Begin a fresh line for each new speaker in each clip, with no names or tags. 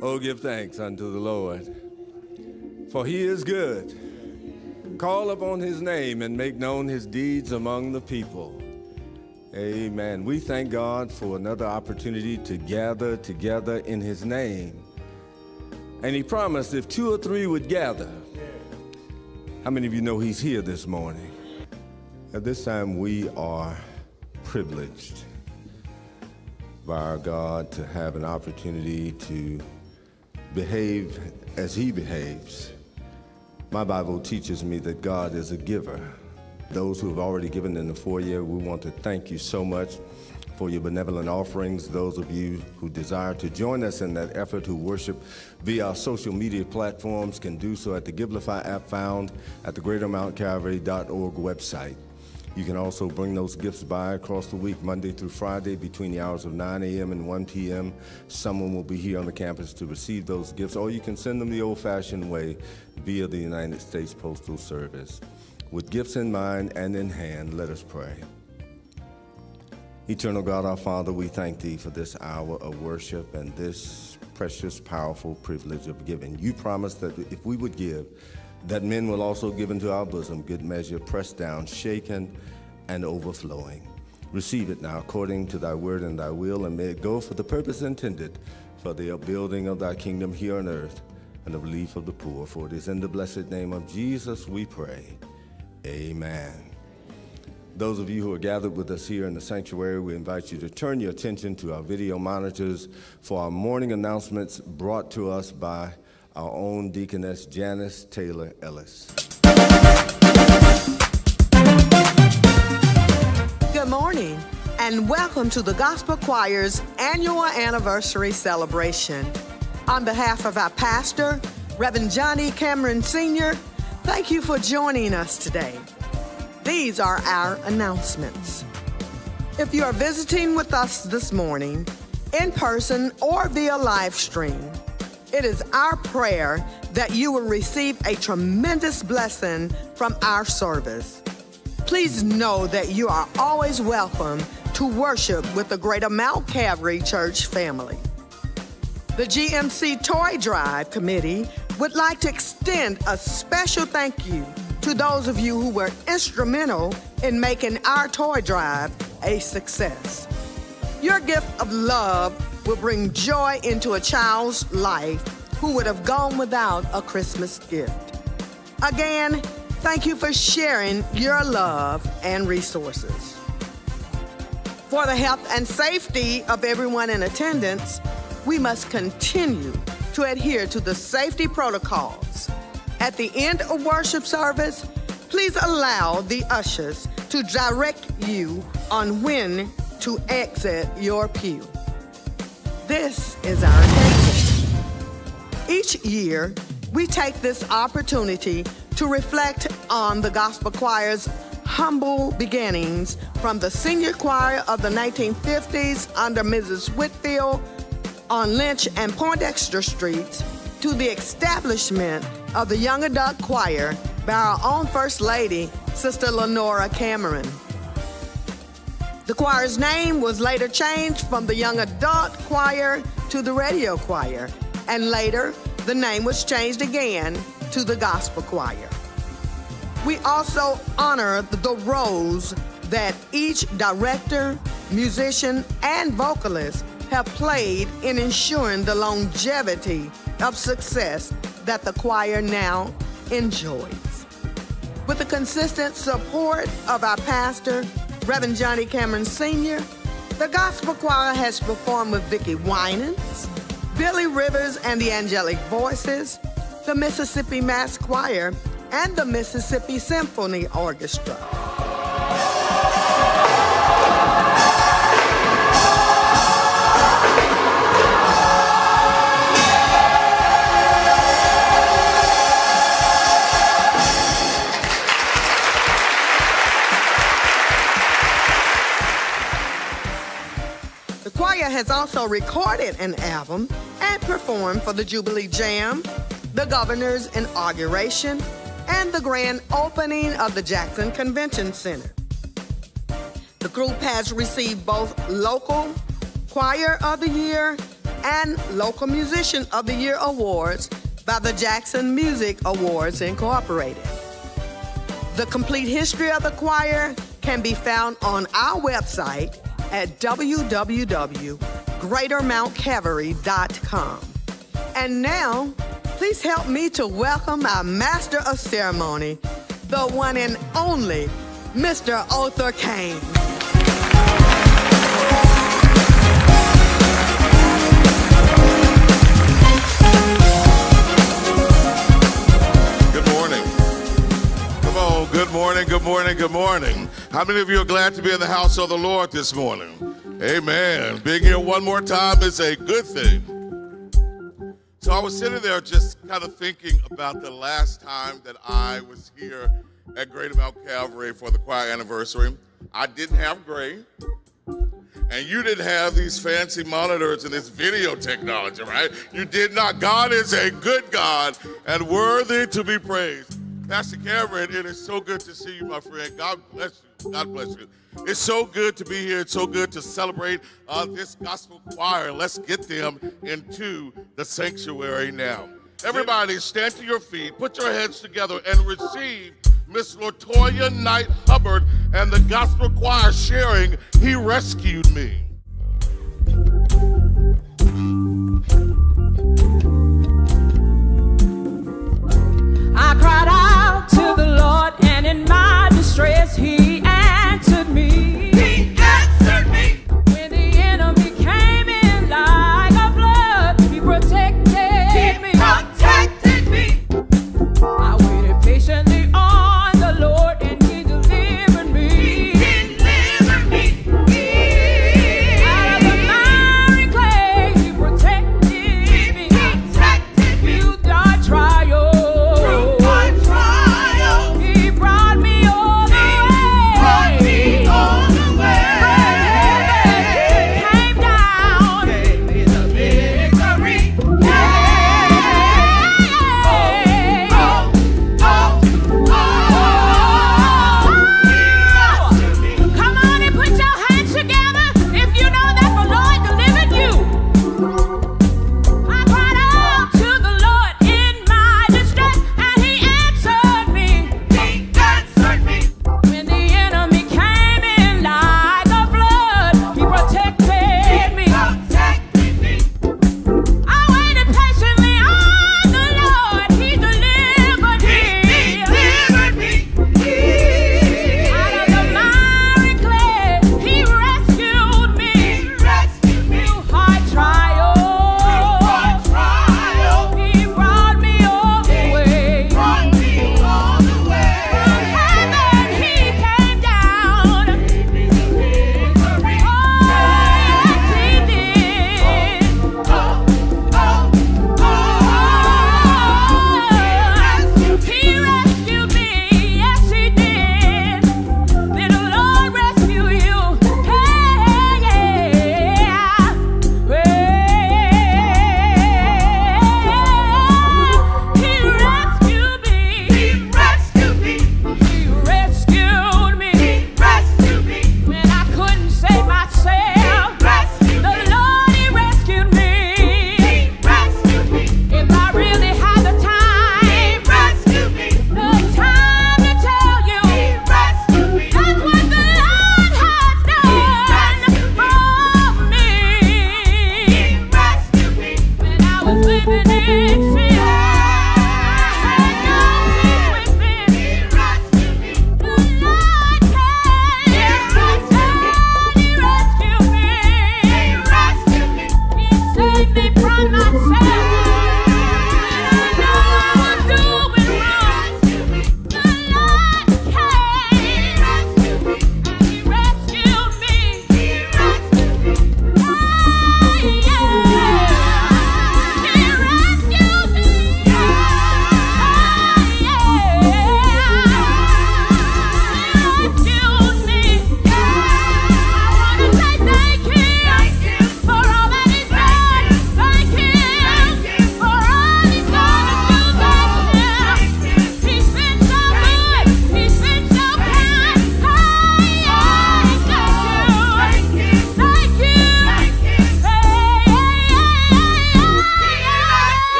Oh, give thanks unto the Lord, for he is good. Call upon his name and make known his deeds among the people. Amen. We thank God for another opportunity to gather together in his name. And he promised if two or three would gather, how many of you know he's here this morning? At this time, we are privileged by our God to have an opportunity to behave as he behaves. My Bible teaches me that God is a giver. Those who have already given in the foyer, we want to thank you so much for your benevolent offerings. Those of you who desire to join us in that effort, who worship via our social media platforms, can do so at the Givelify app found at the greatermountcalvary.org website. You can also bring those gifts by across the week, Monday through Friday, between the hours of 9 a.m. and 1 p.m. Someone will be here on the campus to receive those gifts, or you can send them the old fashioned way via the United States Postal Service. With gifts in mind and in hand, let us pray. Eternal God, our Father, we thank Thee for this hour of worship and this precious, powerful privilege of giving. You promised that if we would give, that men will also give into our bosom good measure, pressed down, shaken, and overflowing. Receive it now according to thy word and thy will, and may it go for the purpose intended for the upbuilding of thy kingdom here on earth and the relief of the poor. For it is in the blessed name of Jesus we pray. Amen. Those of you who are gathered with us here in the sanctuary, we invite you to turn your attention to our video monitors for our morning announcements brought to us by our own deaconess Janice Taylor Ellis.
Good morning, and welcome to the Gospel Choir's annual anniversary celebration. On behalf of our pastor, Reverend Johnny Cameron Sr., thank you for joining us today. These are our announcements. If you are visiting with us this morning, in person or via live stream, it is our prayer that you will receive a tremendous blessing from our service. Please know that you are always welcome to worship with the Greater Mount Calvary Church family. The GMC Toy Drive Committee would like to extend a special thank you to those of you who were instrumental in making our toy drive a success. Your gift of love will bring joy into a child's life who would have gone without a Christmas gift. Again, thank you for sharing your love and resources. For the health and safety of everyone in attendance, we must continue to adhere to the safety protocols. At the end of worship service, please allow the ushers to direct you on when to exit your pew. This is our intention. Each year, we take this opportunity to reflect on the gospel choir's humble beginnings from the senior choir of the 1950s under Mrs. Whitfield on Lynch and Poindexter Streets to the establishment of the young adult choir by our own First Lady, Sister Lenora Cameron. The choir's name was later changed from the young adult choir to the radio choir, and later the name was changed again to the gospel choir. We also honor the roles that each director, musician, and vocalist have played in ensuring the longevity of success that the choir now enjoys. With the consistent support of our pastor, Reverend Johnny Cameron Sr., the gospel choir has performed with Vicki Winans, Billy Rivers and the Angelic Voices, the Mississippi Mass Choir, and the Mississippi Symphony Orchestra. Has also recorded an album and performed for the Jubilee Jam, the governor's inauguration, and the grand opening of the Jackson Convention Center. The group has received both local Choir of the Year and Local Musician of the Year awards by the Jackson Music Awards Incorporated. The complete history of the choir can be found on our website at www.greatermountcalvary.com. And now, please help me to welcome our Master of Ceremony, the one and only Mr. Arthur Kane.
Good morning, good morning, good morning. How many of you are glad to be in the house of the Lord this morning? Amen. Being here one more time is a good thing. So I was sitting there just kind of thinking about the last time that I was here at Great Mount Calvary for the choir anniversary. I didn't have Gray, and you didn't have these fancy monitors and this video technology, right? You did not. God is a good God and worthy to be praised. Pastor Cameron, it is so good to see you, my friend. God bless you. God bless you. It's so good to be here. It's so good to celebrate uh, this gospel choir. Let's get them into the sanctuary now. Everybody, stand to your feet, put your heads together, and receive Miss Latoya Knight Hubbard and the gospel choir sharing He Rescued Me.
I cried out to the Lord, and in my distress, He answered me.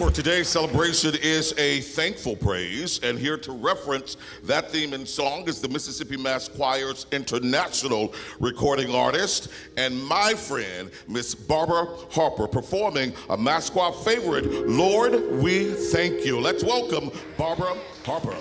For
today's celebration is a thankful praise, and here to reference that theme and song is the Mississippi Mass Choir's international recording artist and my friend, Miss Barbara Harper, performing a Mass Choir favorite, Lord, We Thank You. Let's welcome Barbara Harper.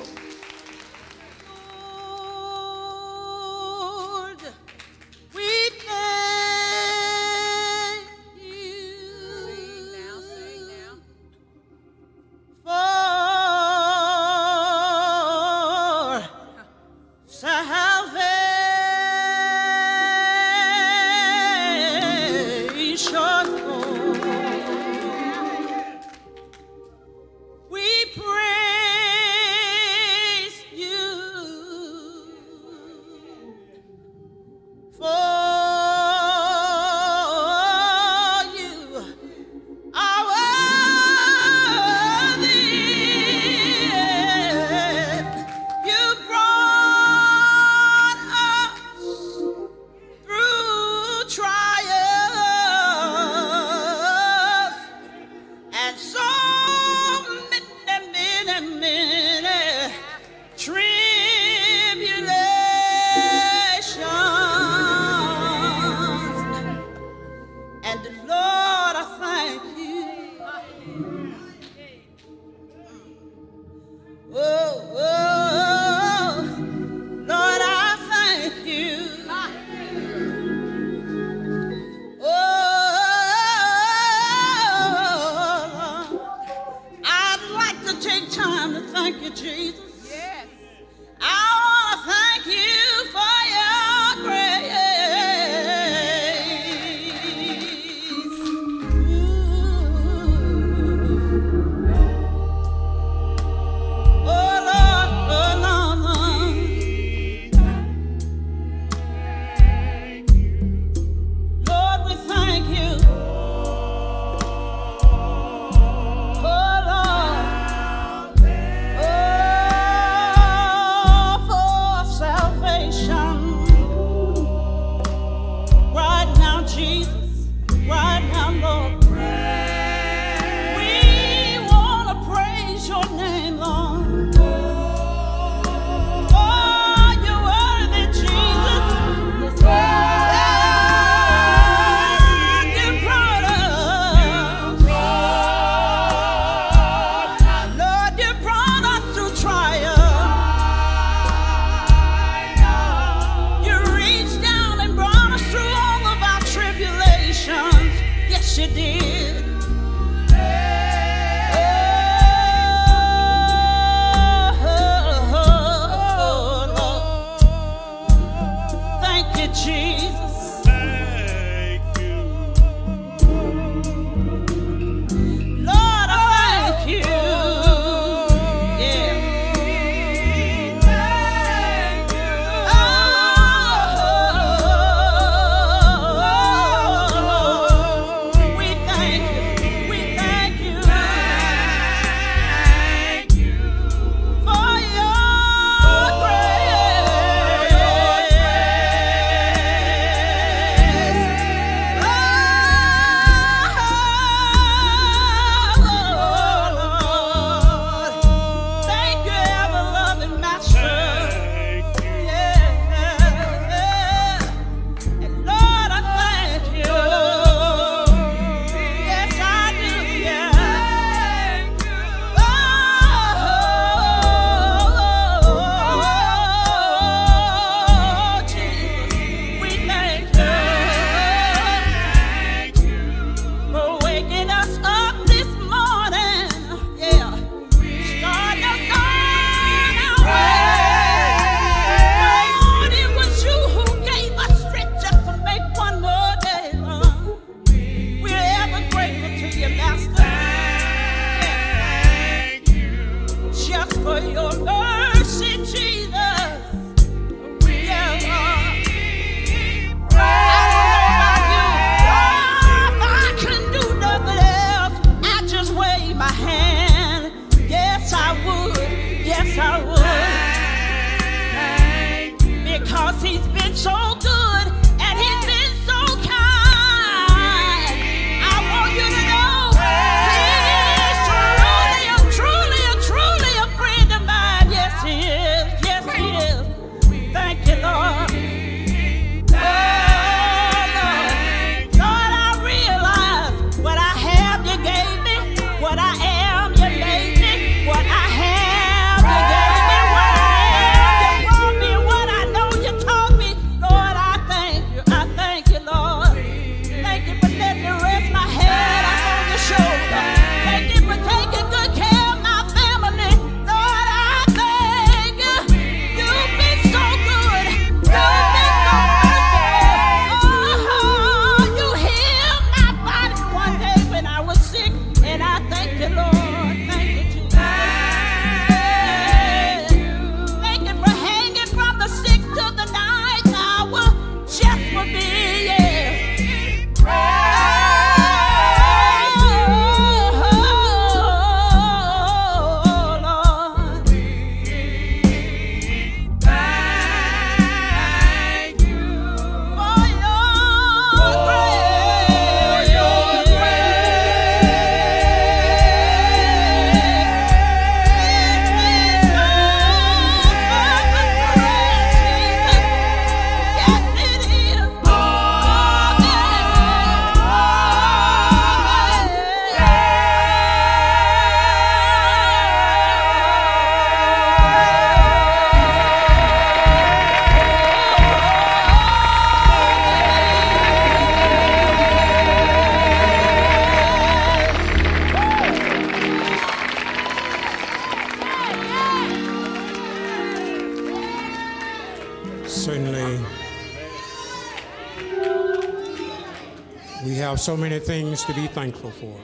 Have so many things to be thankful for.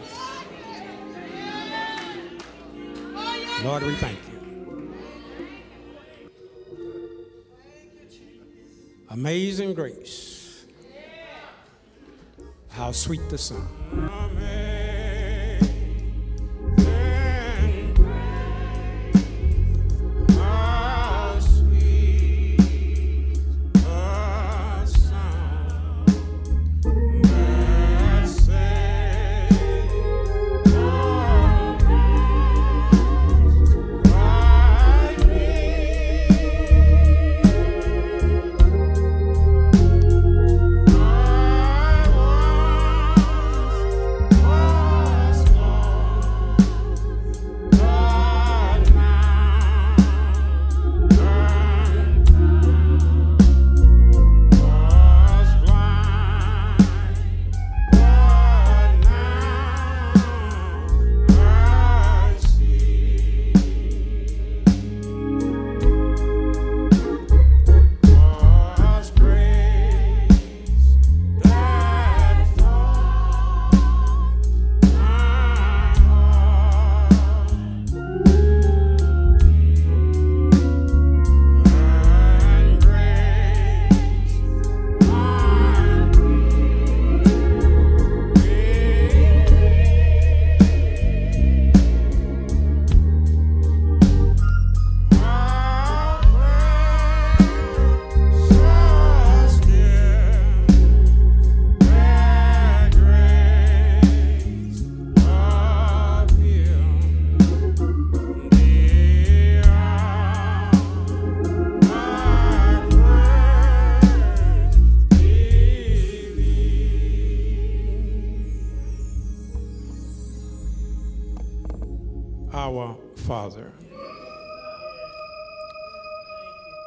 Lord, we thank you. Amazing grace. How sweet the sound.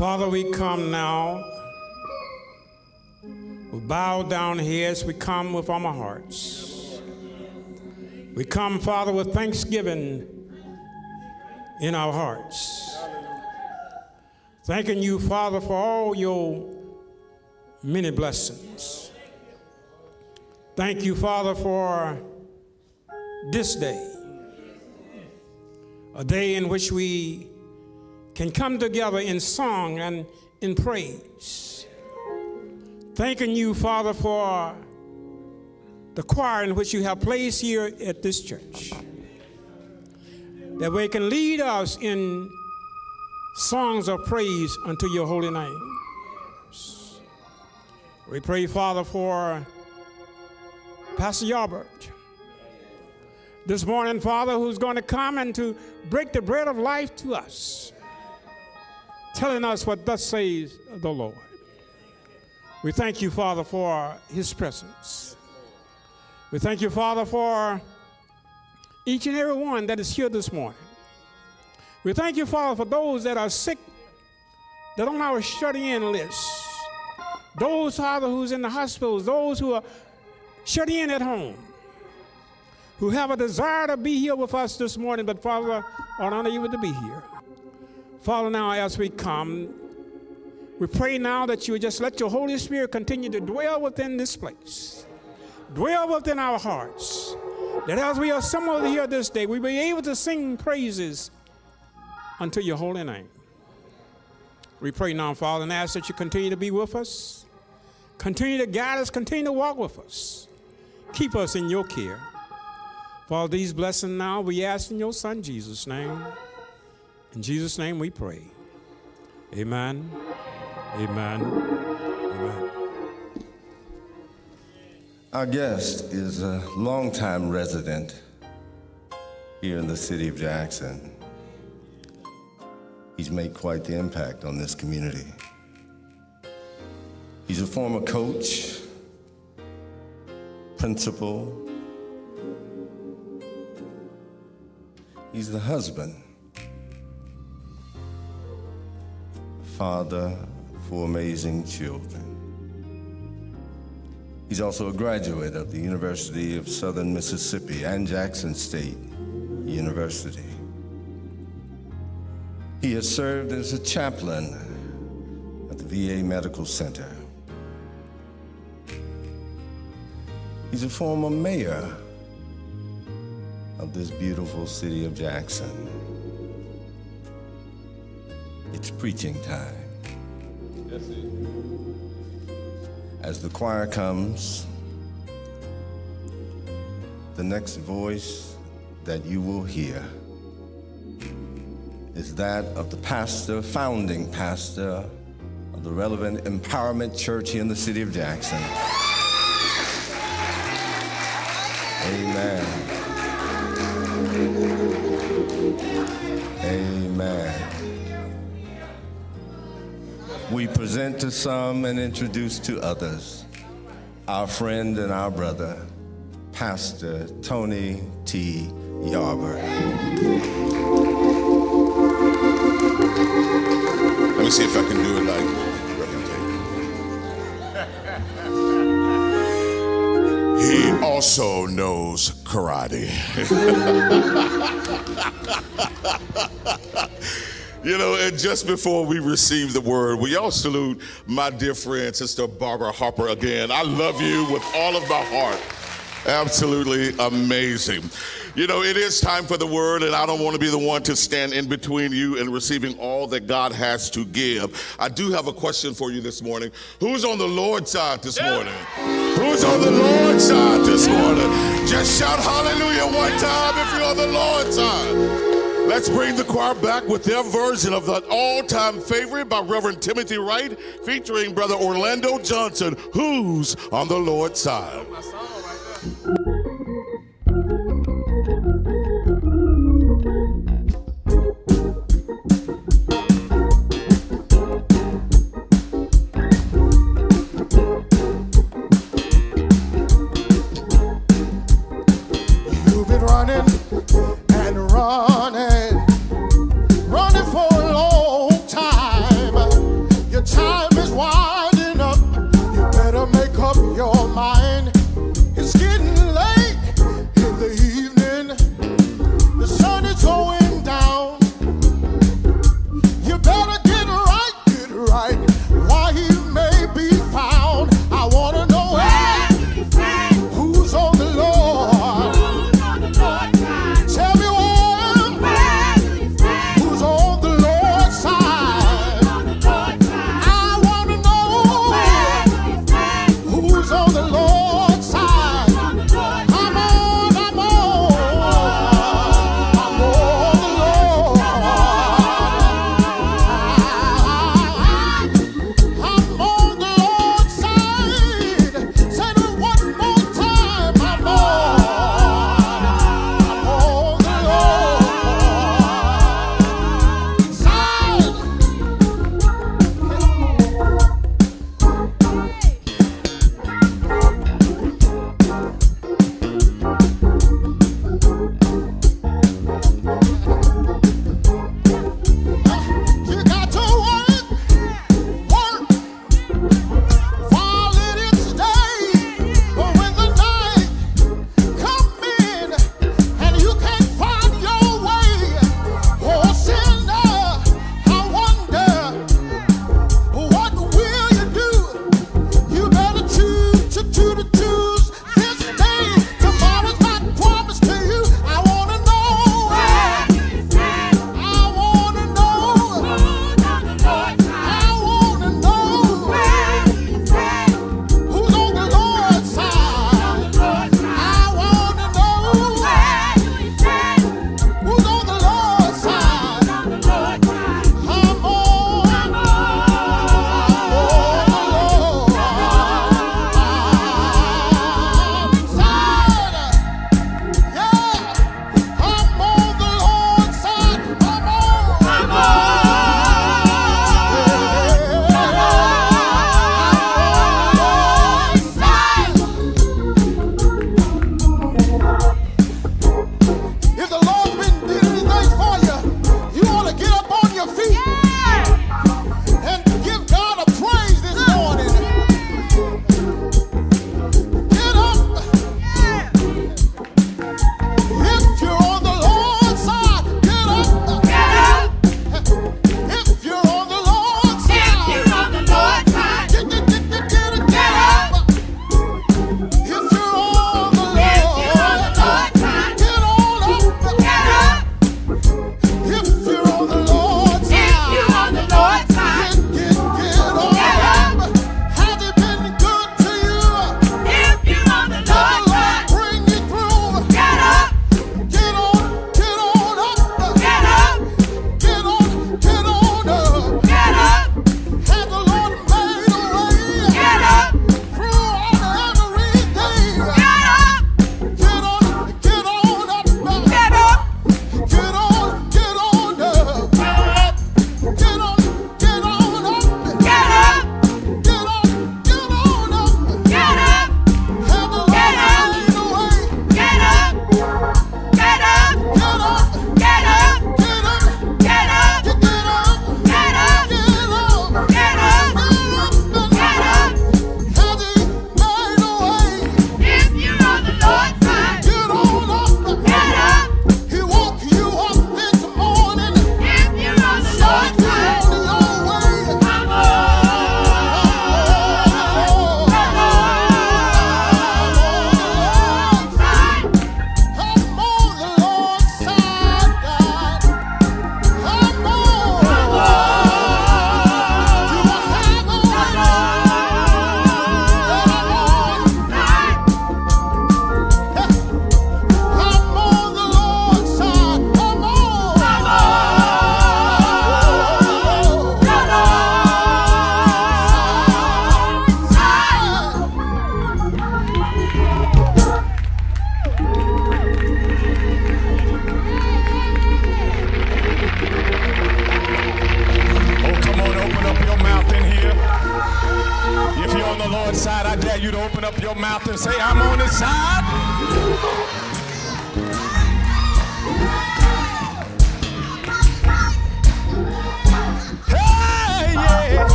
Father, we come now. We bow down heads. We come with all our hearts. We come, Father, with thanksgiving in our hearts. Thanking you, Father, for all your many blessings. Thank you, Father, for this day, a day in which we can come together in song and in praise. Thanking you, Father, for the choir in which you have placed here at this church. That they can lead us in songs of praise unto your holy name. We pray, Father, for Pastor Yarber. This morning, Father, who's going to come and to break the bread of life to us, telling us what thus says the Lord. We thank you, Father, for his presence. We thank you, Father, for each and every one that is here this morning. We thank you, Father, for those that are sick, that are on our shut-in list. Those, Father, who's in the hospitals, those who are shut in at home, who have a desire to be here with us this morning, but Father, are unable to be here. Father, now as we come, we pray now that you would just let your Holy Spirit continue to dwell within this place, dwell within our hearts, that as we are assembled here this day, we be able to sing praises unto your holy name. We pray now, Father, and ask that you continue to be with us, continue to guide us, continue to walk with us, keep us in your care. For all these blessings now, we ask in your Son Jesus' name. In Jesus' name we pray. Amen. Amen. Amen.
Our guest is a longtime resident here in the city of Jackson. He's made quite the impact on this community. He's a former coach, principal. He's the husband, father for amazing children. He's also a graduate of the University of Southern Mississippi and Jackson State University. He has served as a chaplain at the VA Medical Center. He's a former mayor of this beautiful city of Jackson. It's preaching time. Yes, As the choir comes, the next voice that you will hear is that of the pastor, founding pastor of the relevant empowerment church here in the city of Jackson. Amen. Amen. We present to some and introduce to others our friend and our brother, Pastor Tony T. Yarber.
Let me see if I can do it like. He also knows karate. You know, and just before we receive the word, we all salute my dear friend, Sister Barbara Harper again. I love you with all of my heart. Absolutely amazing. You know, it is time for the word, and I don't want to be the one to stand in between you and receiving all that God has to give. I do have a question for you this morning. Who's on the Lord's side this morning? Who's on the Lord's side this morning? Just shout hallelujah one time if you're on the Lord's side. Let's bring the choir back with their version of the all-time favorite by Reverend Timothy Wright, featuring Brother Orlando Johnson. Who's on the Lord's side?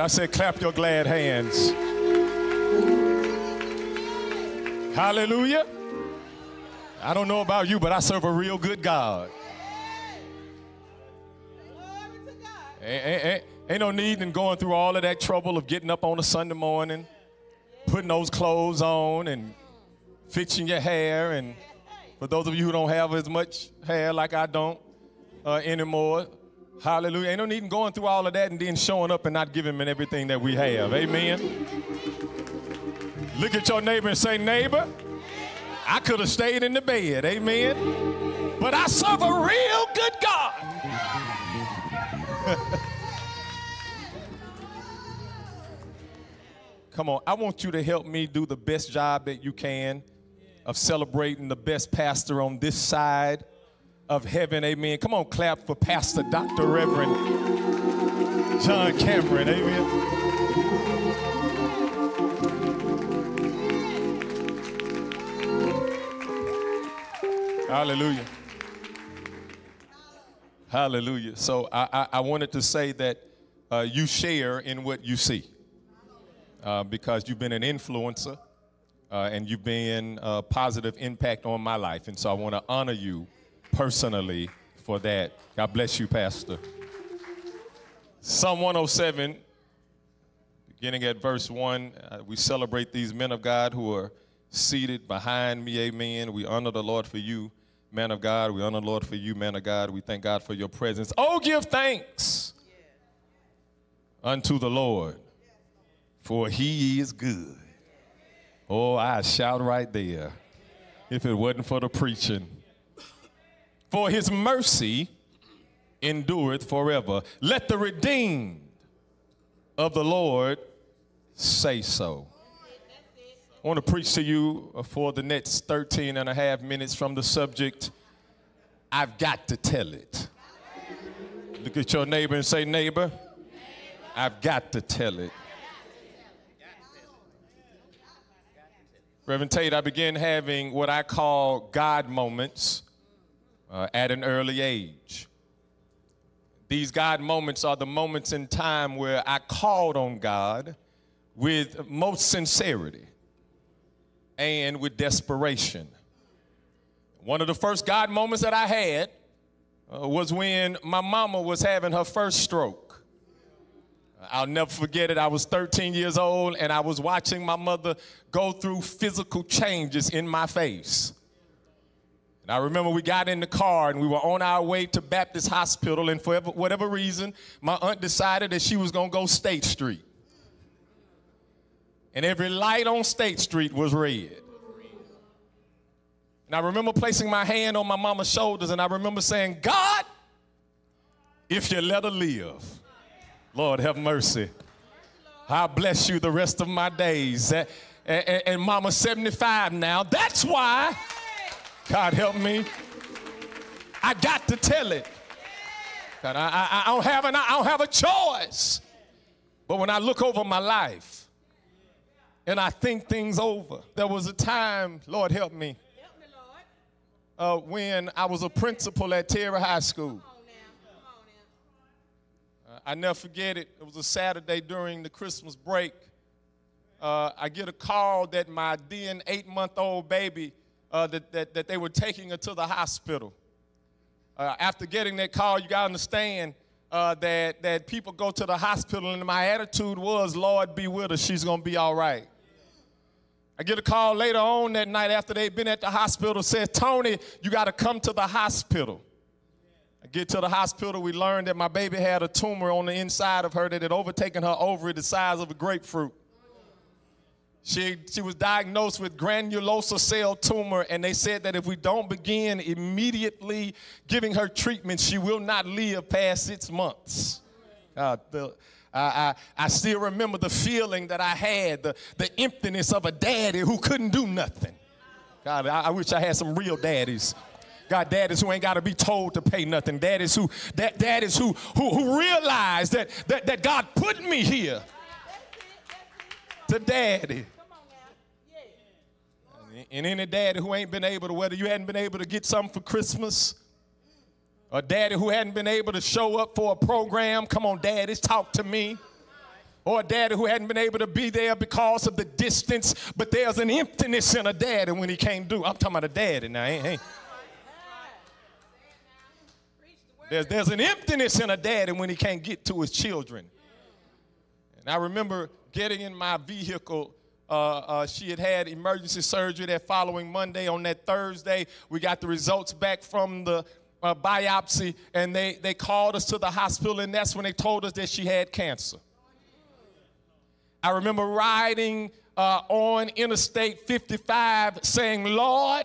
I said, clap your glad hands. Hallelujah. I don't know about you, but I serve a real good God. Ain't, ain't- ain't- no need in going through all of that trouble of getting up on a Sunday morning, putting those clothes on, and fixing your hair. And for those of you who don't have as much hair like I don't uh, anymore, hallelujah. Ain't no need in going through all of that and then showing up and not giving him everything that we have. Amen. Look at your neighbor and say, neighbor, I could have stayed in the bed. Amen. But I serve a real good God. Come on, I want you to help me do the best job that you can of celebrating the best pastor on this side of heaven. Amen. Come on, clap for Pastor Dr. Reverend John Cameron. Amen. Hallelujah. Hallelujah. So I, I, I wanted to say that uh, you share in what you see uh, because you've been an influencer uh, and you've been a positive impact on my life. And so I want to honor you personally for that. God bless you, Pastor. Psalm 107, beginning at verse 1, uh, we celebrate these men of God who are seated behind me. Amen. We honor the Lord for you, man of God. We honor the Lord for you, man of God. We thank God for your presence. Oh, give thanks unto the Lord, for he is good. Oh, I shout right there if it wasn't for the preaching. For his mercy endureth forever. Let the redeemed of the Lord say so. I want to preach to you for the next 13 and a half minutes from the subject, I've got to tell it. Look at your neighbor and say, neighbor, I've got to tell it. Reverend Tate, I began having what I call God moments uh, at an early age. These God moments are the moments in time where I called on God with most sincerity and with desperation. One of the first God moments that I had uh, was when my mama was having her first stroke. I'll never forget it. I was 13 years old and I was watching my mother go through physical changes in my face. I remember we got in the car and we were on our way to Baptist Hospital, and for whatever reason, my aunt decided that she was gonna go State Street. And every light on State Street was red. And I remember placing my hand on my mama's shoulders and I remember saying, God, if you let her live, Lord have mercy. I'll bless you the rest of my days. And, and, and mama's 75 now. That's why, God help me, I got to tell it. God, I, I, I, don't have an, I don't have a choice. But when I look over my life and I think things over, there was a time, Lord help me, uh, when I was a principal at Terry High School. Uh, I never forget it. It was a Saturday during the Christmas break. Uh, I get a call that my then eight month old baby, uh, that, that, that they were taking her to the hospital. Uh, after getting that call, you got to understand uh, that, that people go to the hospital, and my attitude was, Lord, be with her. She's going to be all right. I get a call later on that night after they'd been at the hospital, says, Tony, you got to come to the hospital. I get to the hospital, we learned that my baby had a tumor on the inside of her that had overtaken her ovary the size of a grapefruit. She, she was diagnosed with granulosa cell tumor, and they said that if we don't begin immediately giving her treatment, she will not live past six months. Uh, the, I, I, I still remember the feeling that I had, the, the emptiness of a daddy who couldn't do nothing. God, I, I wish I had some real daddies. God, daddies who ain't got to be told to pay nothing. Daddies who, that, daddies who, who, who realize that, that, that God put me here to daddy. And any daddy who ain't been able to, whether you hadn't been able to get something for Christmas, or daddy who hadn't been able to show up for a program, come on, daddies, talk to me. Or a daddy who hadn't been able to be there because of the distance, but there's an emptiness in a daddy when he can't do. I'm talking about a daddy now, ain't, ain't. There's, there's an emptiness in a daddy when he can't get to his children. And I remember getting in my vehicle. Uh, uh, she had had emergency surgery that following Monday. On that Thursday, we got the results back from the uh, biopsy, and they, they called us to the hospital, and that's when they told us that she had cancer. I remember riding uh, on Interstate 55 saying, Lord,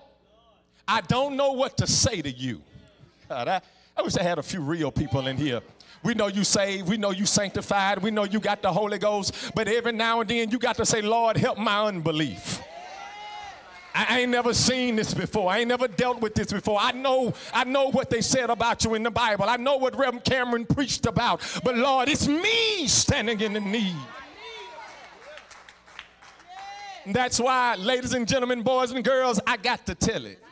I don't know what to say to you. God, I, I wish I had a few real people in here. We know you saved. We know you sanctified. We know you got the Holy Ghost. But every now and then you got to say, Lord, help my unbelief. I ain't never seen this before. I ain't never dealt with this before. I know, I know what they said about you in the Bible. I know what Reverend Cameron preached about. But Lord, it's me standing in the need. That's why, ladies and gentlemen, boys and girls, I got to tell it.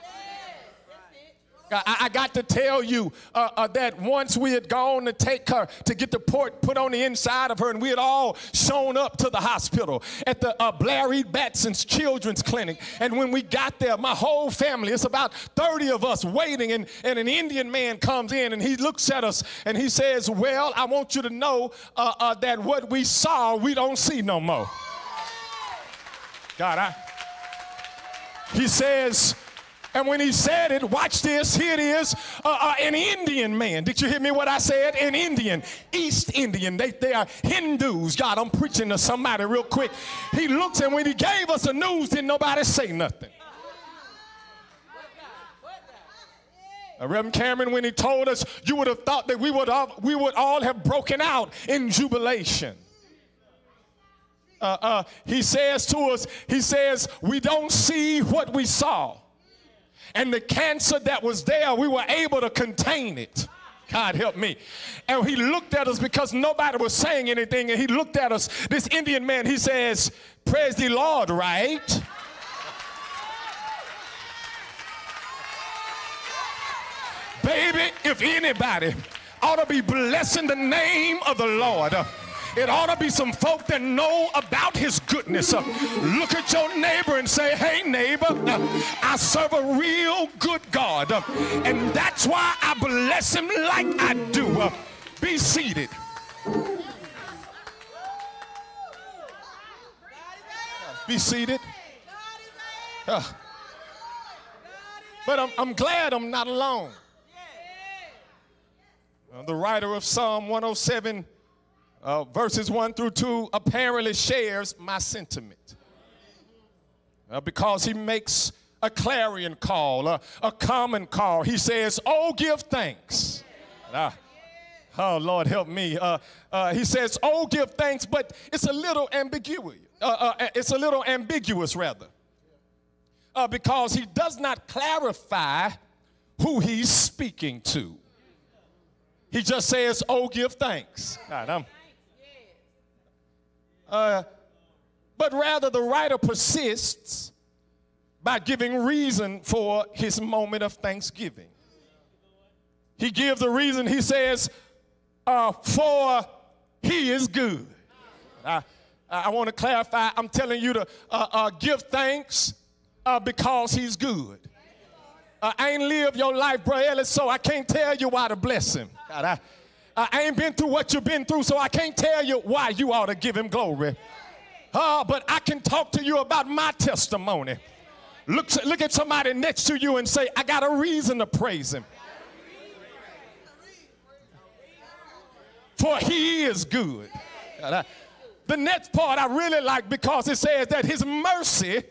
I, I got to tell you uh, uh, that once we had gone to take her to get the port put on the inside of her, and we had all shown up to the hospital at the uh, Blair Reed Batson's Children's Clinic. And when we got there, my whole family, it's about 30 of us waiting, and, and an Indian man comes in and he looks at us and he says, Well, I want you to know uh, uh, that what we saw, we don't see no more. God, I. He says, and when he said it, watch this, here it is, uh, uh, an Indian man. Did you hear me what I said? An Indian, East Indian. They, they are Hindus. God, I'm preaching to somebody real quick. He looks and when he gave us the news, didn't nobody say nothing. Uh, Reverend Cameron, when he told us, you would have thought that we would all, we would all have broken out in jubilation. Uh, uh, he says to us, he says, we don't see what we saw. And the cancer that was there, we were able to contain it. God help me. And he looked at us because nobody was saying anything. And he looked at us, this Indian man, he says, Praise the Lord, right? Baby, if anybody ought to be blessing the name of the Lord, it ought to be some folk that know about his goodness. Uh, look at your neighbor and say, hey, neighbor, uh, I serve a real good God. Uh, and that's why I bless him like I do. Be seated. Be seated. Uh, but I'm, I'm glad I'm not alone. Uh, the writer of Psalm 107, uh, verses 1 through 2, apparently shares my sentiment. Uh, because he makes a clarion call, a, common call. He says, Oh, give thanks. Oh, Lord, help me. Uh, uh, he says, Oh, give thanks, but it's a little ambiguous. Uh, it's a little ambiguous, rather. Because he does not clarify who he's speaking to. He just says, Oh, give thanks. I'm, uh, but rather, the writer persists by giving reason for his moment of thanksgiving. He gives a reason, he says, uh, For he is good. I, I want to clarify, I'm telling you to uh, uh, give thanks uh, because he's good. Uh, I ain't lived your life, bro Ellis, so I can't tell you why to bless him. God, I, I ain't been through what you've been through, so I can't tell you why you ought to give him glory. Uh, but I can talk to you about my testimony. Look, look at somebody next to you and say, I got a reason to praise him. For he is good. The next part I really like because it says that his mercy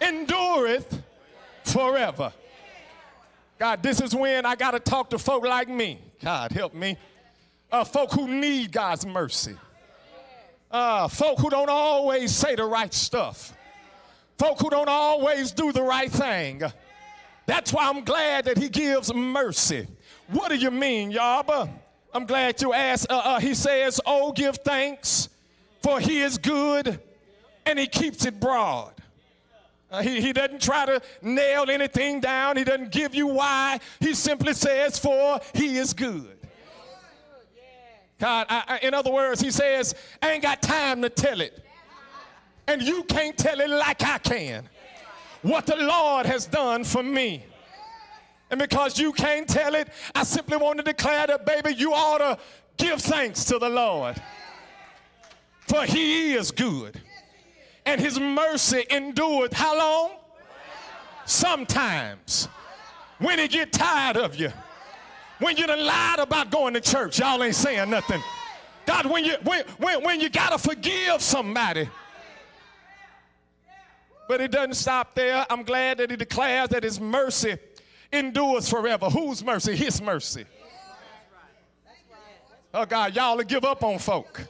endureth forever. God, this is when I got to talk to folk like me. God, help me. Uh, folk who need God's mercy. Uh, folk who don't always say the right stuff. Folk who don't always do the right thing. That's why I'm glad that he gives mercy. What do you mean, Yarber? I'm glad you asked. Uh, uh, he says, Oh, give thanks, for he is good and he keeps it broad. Uh, he, he doesn't try to nail anything down, he doesn't give you why. He simply says, For he is good. God, I, I- in other words, he says, I ain't got time to tell it. And you can't tell it like I can. What the Lord has done for me. And because you can't tell it, I simply want to declare that, baby, you ought to give thanks to the Lord. For he is good. And his mercy endureth how long? Sometimes. When he get tired of you. When you done lied about going to church, y'all ain't saying nothing. God, when you when, when, when you gotta forgive somebody. But it doesn't stop there. I'm glad that he declares that his mercy endures forever. Whose mercy? His mercy. Oh God, y'all to give up on folk.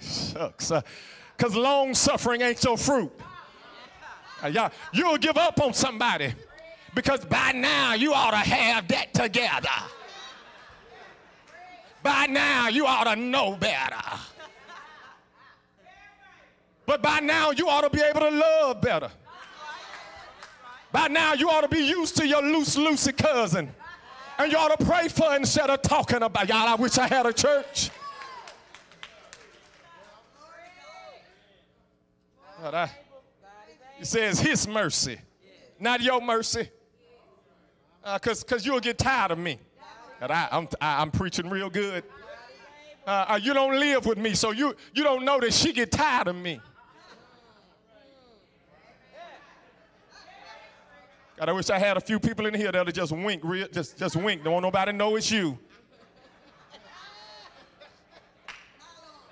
Shucks. Because long suffering ain't your fruit. Uh, y'all, you'll give up on somebody because by now you ought to have that together. By now you ought to know better. But by now you ought to be able to love better. By now you ought to be used to your loose, loosey cousin. And you ought to pray for instead of talking about. Y'all, I wish I had a church. But I, it says his mercy, not your mercy. Because cause you'll get tired of me. And I, I'm, I, I'm preaching real good. Uh, uh, you don't live with me, so you, you don't know that she get tired of me. God, I wish I had a few people in here that'll just wink, real, just, just wink. Don't want nobody know it's you.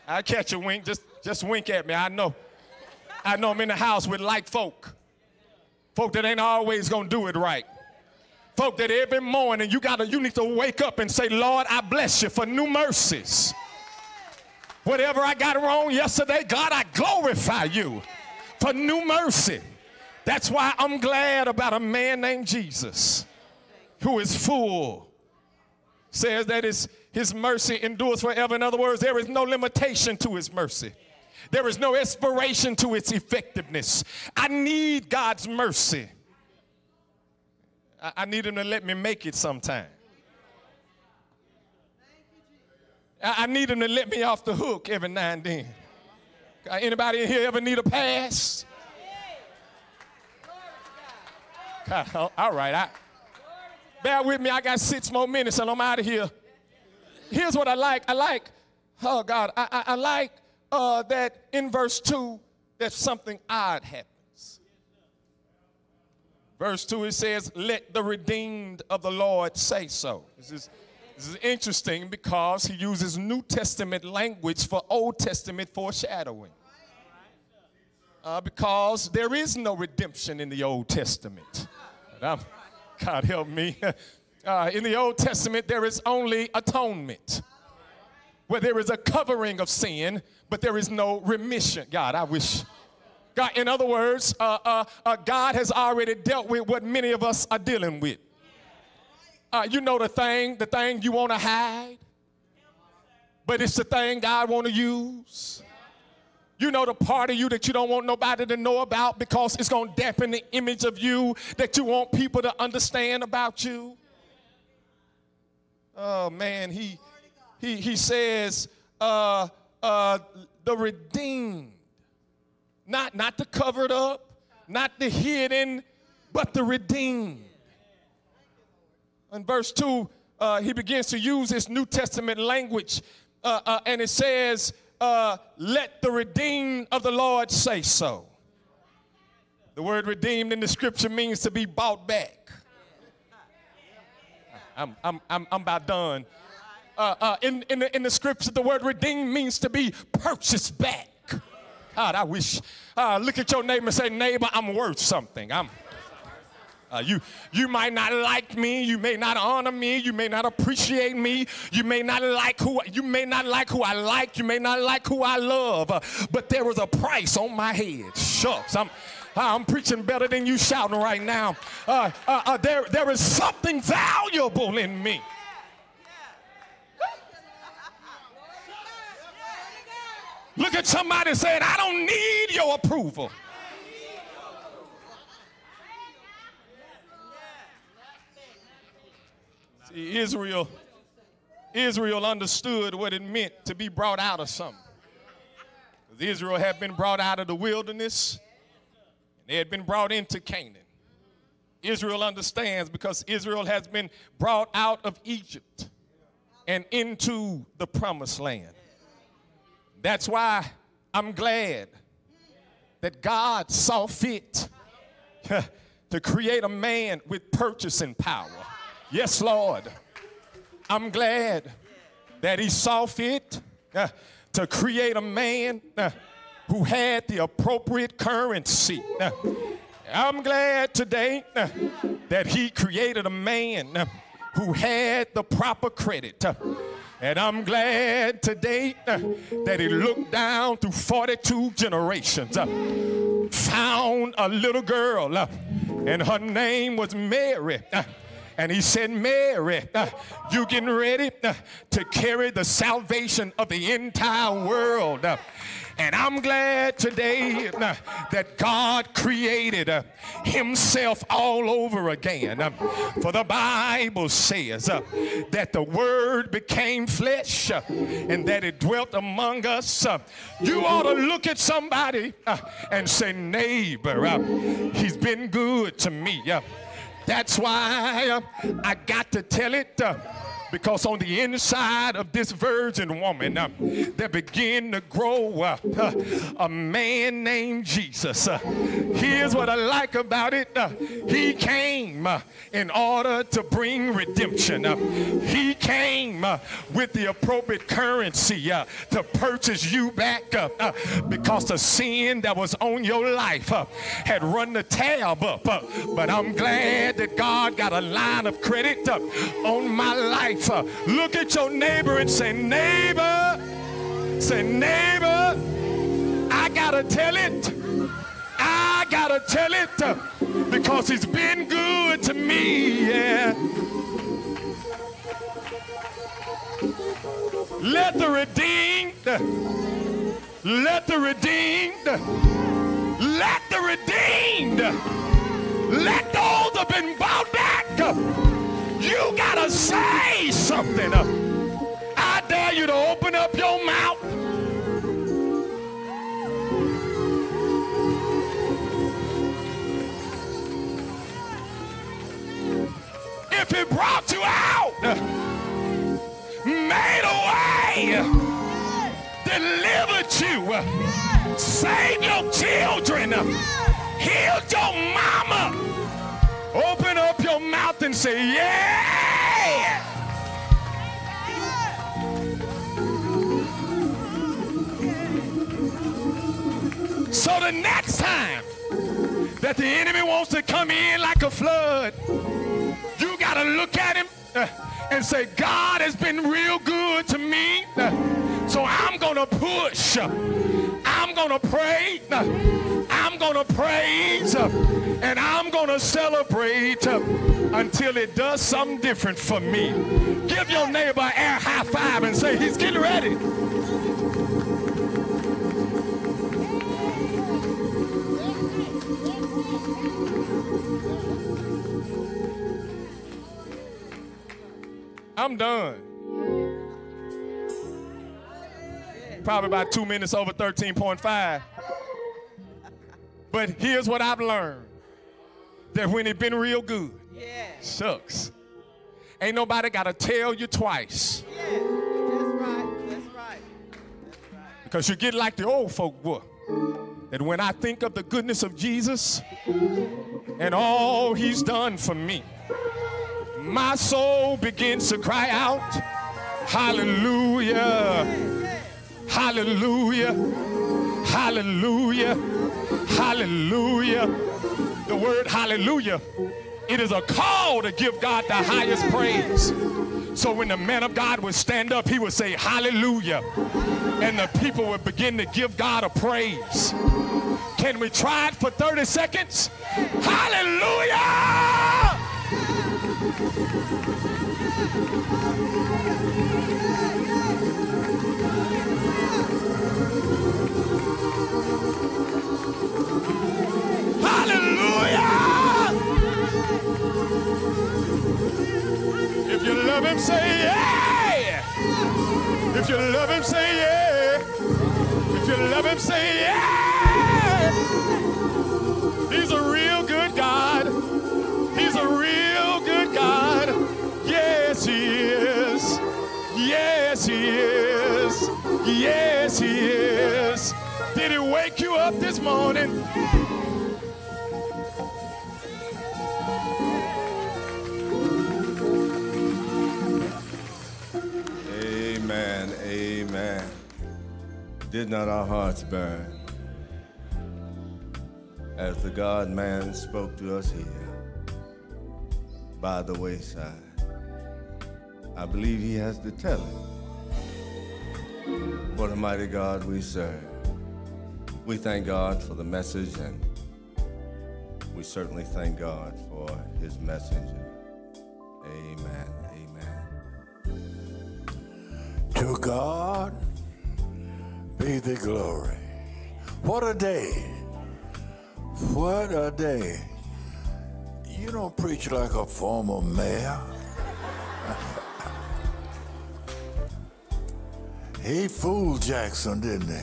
I catch a wink, just, just wink at me. I know. I know I'm in the house with like folk. Folk that ain't always gonna do it right. Folk that every morning you gotta, you need to wake up and say, Lord, I bless you for new mercies. Whatever I got wrong yesterday, God, I glorify you for new mercy. That's why I'm glad about a man named Jesus who is full. Says that his, his mercy endures forever. In other words, there is no limitation to his mercy. There is no expiration to its effectiveness. I need God's mercy. I, need him to let me make it sometime. I, I need him to let me off the hook every now and then. Uh, Anybody in here ever need a pass? God, all- all right, I, bear with me. I got six more minutes and I'm out of here. Here's what I like. I like, oh God, I, I, I like uh, that in verse 2 that something odd happens. Verse 2 it says, Let the redeemed of the Lord say so. This is, this is interesting because he uses New Testament language for Old Testament foreshadowing. Uh, because there is no redemption in the Old Testament. God help me. Uh, in the Old Testament, there is only atonement, where there is a covering of sin, but there is no remission. God, I wish. God, in other words, uh, uh, uh, God has already dealt with what many of us are dealing with. Uh, you know the thing, the thing you want to hide, but it's the thing God want to use. You know the part of you that you don't want nobody to know about because it's going to dampen the image of you that you want people to understand about you. Oh man, he he he says uh uh the redeemed. Not not the covered up, not the hidden, but the redeemed. In verse 2, uh, he begins to use this New Testament language, uh, uh, and it says, uh, Let the redeemed of the Lord say so. The word redeemed in the scripture means to be bought back. I'm, I'm, I'm, I'm about done. Uh, uh, in, in, the, in the scripture, the word redeemed means to be purchased back. God, I wish. Uh, look at your neighbor and say, neighbor, I'm worth something. I'm, Uh, you, you might not like me. You may not honor me. You may not appreciate me. You may not like who you may not like who I like. You may not like who I love. Uh, but there was a price on my head. Shucks, I'm. I'm preaching better than you shouting right now. Uh, uh, uh, there, there is something valuable in me. Look at somebody saying, I don't need your approval. See, Israel, Israel understood what it meant to be brought out of something. Israel had been brought out of the wilderness, and they had been brought into Canaan. Israel understands because Israel has been brought out of Egypt and into the promised land. That's why I'm glad that God saw fit to create a man with purchasing power. Yes, Lord. I'm glad that He saw fit uh, to create a man uh, who had the appropriate currency. Uh, I'm glad today that He created a man who had the proper credit. And I'm glad today uh, that he looked down through 42 generations, uh, found a little girl, uh, and her name was Mary. and he said, Mary, you getting ready to carry the salvation of the entire world. And I'm glad today that God created uh, himself all over again. Uh, for the Bible says uh, that the word became flesh uh, and that it dwelt among us. Uh, you ought to look at somebody uh, and say, neighbor, he's been good to me. That's why I got to tell it. Because on the inside of this virgin woman, uh, there began to grow uh, uh, a man named Jesus. Uh, here's what I like about it uh, He came uh, in order to bring redemption, Uh, He came with the appropriate currency to purchase you back up because the sin that was on your life had run the tab up. but I'm glad that God got a line of credit on my life. Look at your neighbor and say, neighbor, say, neighbor, I gotta tell it. I gotta tell it because he's been good to me. Yeah. Let the redeemed, let the redeemed, let the redeemed, let those have been bought back. You gotta say something. I dare you to open up your mouth. If it brought you out, made a way, delivered you, saved your children, healed your mama. Open up your mouth and say, Yeah! So the next time that the enemy wants to come in like a flood, you got to look at him uh, and say, God has been real good to me. so I'm going to push. I'm going to pray. I'm going to praise. and I'm going to celebrate until it does something different for me. Give your neighbor an air high five and say, He's getting ready. I'm done. Probably about two minutes over 13.5. But here's what I've learned that when it been real good, shucks, ain't nobody got to tell you twice. Yeah.
That's right. That's right.
Because you get like the old folk would. That when I think of the goodness of Jesus and all he's done for me, my soul begins to cry out, Hallelujah, Hallelujah, Hallelujah, Hallelujah. The word hallelujah It is a call to give God the highest praise. So when the man of God would stand up, he would say, Hallelujah. And the people would begin to give God a praise. Can we try it for 30 seconds? Hallelujah! If you love him, say yeah. If you love him, say yeah. If you love him, say yeah. He's a Yes, he is. Did he wake you up this morning?
Amen. Amen. Did not our hearts burn as the God man spoke to us here by the wayside? I believe he has to tell it. What a mighty God we serve. We thank God for the message and we certainly thank God for his messenger. Amen. Amen.
To God be the glory. What a day. What a day. You don't preach like a former mayor. He fooled Jackson, didn't he?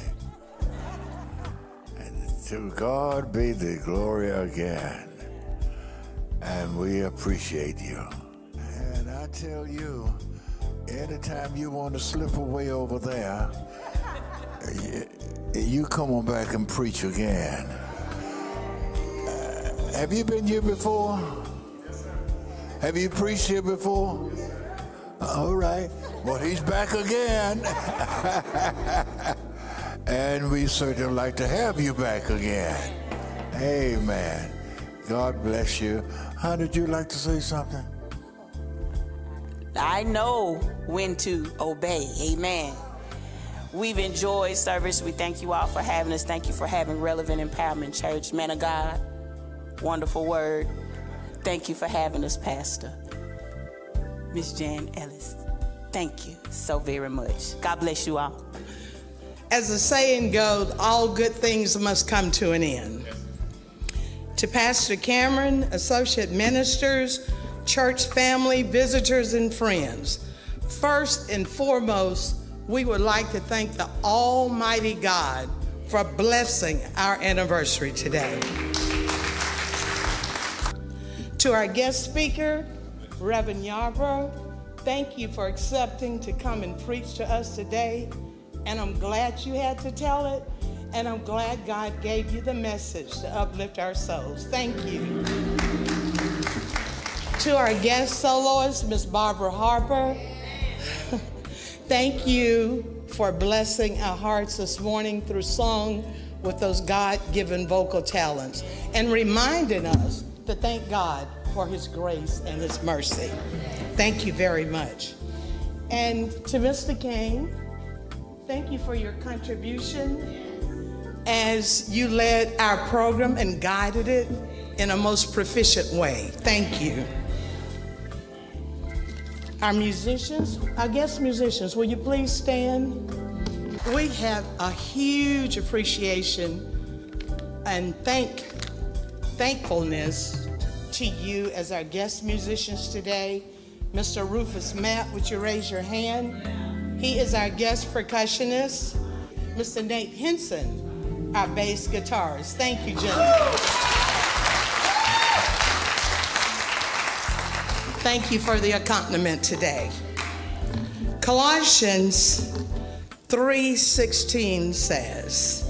And to God be the glory again. And we appreciate you. And I tell you, anytime you want to slip away over there, you, you come on back and preach again. Uh, have you been here before? Have you preached here before? All right. Well, he's back again. and we certainly like to have you back again. Amen. God bless you. How did you like to say something?
I know when to obey. Amen. We've enjoyed service. We thank you all for having us. Thank you for having Relevant Empowerment Church. Man of God, wonderful word. Thank you for having us, Pastor. Miss Jan Ellis. Thank you so very much. God bless you all.
As the saying goes, all good things must come to an end. To Pastor Cameron, associate ministers, church family, visitors, and friends, first and foremost, we would like to thank the Almighty God for blessing our anniversary today. To our guest speaker, Reverend Yarber, thank you for accepting to come and preach to us today. And I'm glad you had to tell it. And I'm glad God gave you the message to uplift our souls. Thank you. to our guest soloist, Miss Barbara Harper, thank you for blessing our hearts this morning through song with those God given vocal talents and reminding us to thank God for His grace and His mercy. Thank you very much. And to Mr. King, thank you for your contribution as you led our program and guided it in a most proficient way. Thank you. Our musicians, our guest musicians, will you please stand? We have a huge appreciation and thank thankfulness to you as our guest musicians today. Mr. Rufus Matt, would you raise your hand? He is our guest percussionist. Mr. Nate Henson, our bass guitarist. Thank you, gentlemen. Thank you for the accompaniment today. Colossians 3:16 says,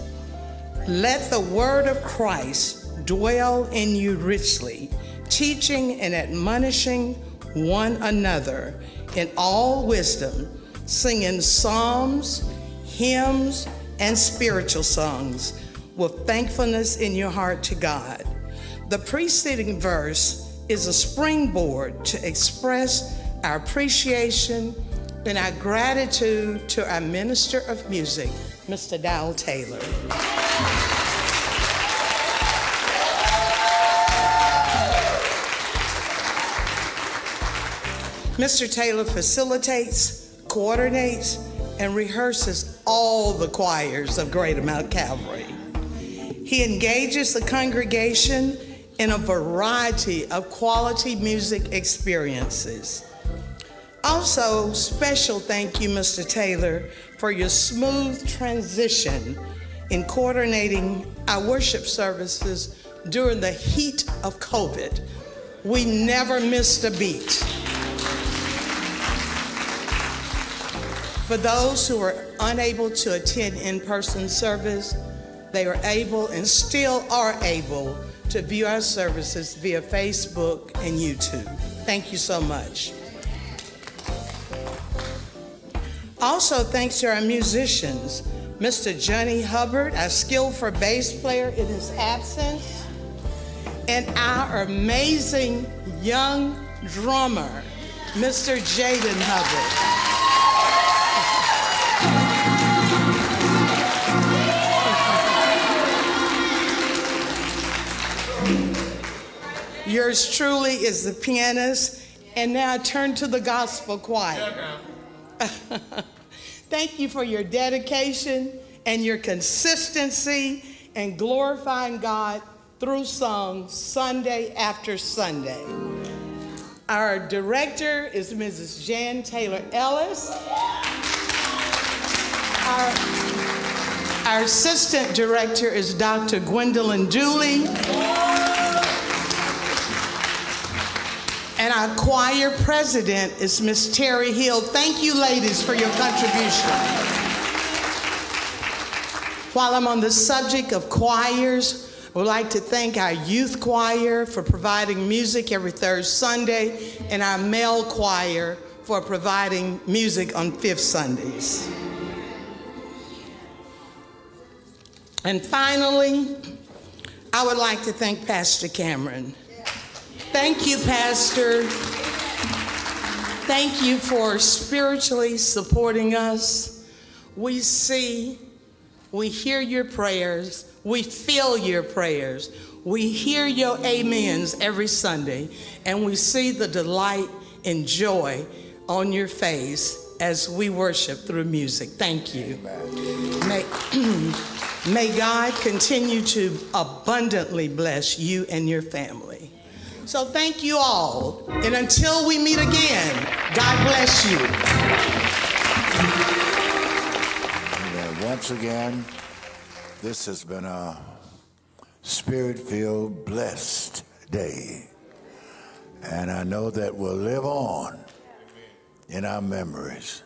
"Let the word of Christ dwell in you richly, teaching and admonishing one another in all wisdom, singing psalms, hymns, and spiritual songs with thankfulness in your heart to God." The preceding verse is a springboard to express our appreciation and our gratitude to our Minister of Music, Mr. Dow Taylor. Mr. Taylor facilitates, coordinates, and rehearses all the choirs of Greater Mount Calvary. He engages the congregation in a variety of quality music experiences. Also, special thank you, Mr. Taylor, for your smooth transition in coordinating our worship services during the heat of COVID. We never missed a beat. For those who were unable to attend in person service, they were able and still are able to view our services via Facebook and YouTube. Thank you so much. Also, thanks to our musicians, Mr. Johnny Hubbard, our skillful bass player in his absence, and our amazing young drummer, Mr. Jaden Hubbard. Yours truly is the pianist. And now I turn to the gospel choir. Thank you for your dedication and your consistency and glorifying God through song Sunday after Sunday. Our director is Mrs. Jan Taylor Ellis. Our, our assistant director is Dr. Gwendolyn Dooley. And our choir president is Miss Terry Hill. Thank you, ladies, for your contribution. While I'm on the subject of choirs, I would like to thank our youth choir for providing music every third Sunday and our male choir for providing music on fifth Sundays. And finally, I would like to thank Pastor Cameron. Thank you, Pastor. Thank you for spiritually supporting us. We see, we hear your prayers, we feel your prayers, we hear your amens every Sunday, and we see the delight and joy on your face as we worship through music. Thank you. May, may God continue to abundantly bless you and your family. So thank you all. And until we meet again, God bless you.
And, uh, once again, this has been a spirit filled, blessed day. And I know that will live on in our memories.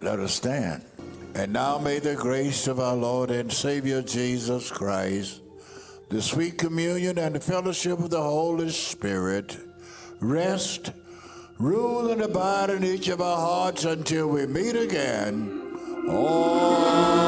Let us stand. And now may the grace of our Lord and Savior Jesus Christ, the sweet communion and the fellowship of the Holy Spirit rest, rule, and abide in each of our hearts until we meet again. Oh.